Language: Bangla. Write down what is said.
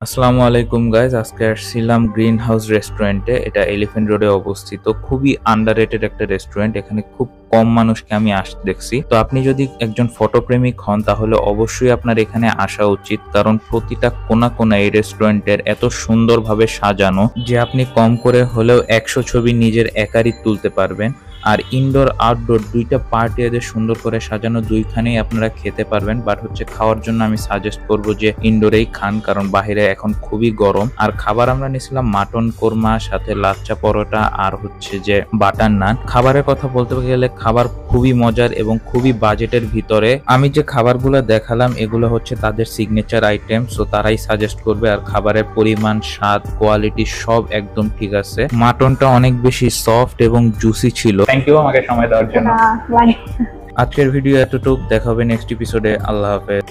আসসালামু আলাইকুম গাইজ আজকে আসছিলাম গ্রিন হাউস রেস্টুরেন্টে এটা এলিফেন্ট রোডে অবস্থিত। খুবই আন্ডাররেটেড একটা রেস্টুরেন্ট এখানে খুব কম মানুষকে আমি আসতে দেখছি। তো আপনি যদি একজন ফটোপ্রেমিক হন, তাহলে অবশ্যই আপনার এখানে আসা উচিত। কারণ প্রতিটা কোনা কোনা এই রেস্টুরেন্টের এত সুন্দরভাবে সাজানো যে আপনি কম করে হলেও একশো ছবি নিজের একারই তুলতে পারবেন। আর ইনডোর আউটডোর দুইটা পার্টি এদের সুন্দর করে সাজানো, দুইখানেই আপনারা খেতে পারবেন। বাট হচ্ছে খাওয়ার জন্য আমি সাজেস্ট করব যে ইনডোরেই খান, কারণ বাহিরে এখন খুবই গরম। আর খাবার আমরা নিয়েছিলাম মাটন কোরমা, সাথে লাচ্চা পরোটা, আর হচ্ছে যে বাটার নান। খাবারের কথা বলতে গেলে খাবার খুবই মজার এবং খুবই বাজেটের ভিতরে। আমি যে খাবারগুলো দেখালাম এগুলো হচ্ছে তাদের সিগনেচার আইটেম সো তারাই সাজেস্ট করবে আর খাবারের পরিমাণ স্বাদ কোয়ালিটি সব একদম ঠিক আছে। মাটনটা অনেক বেশি সফট এবং জুসি ছিল। থ্যাংক ইউ আমাকে সময় দেওয়ার জন্য। মানে আজকের ভিডিও এতটুক দেখাবে নেক্সট এপিসোডে আল্লাহ হাফেজ।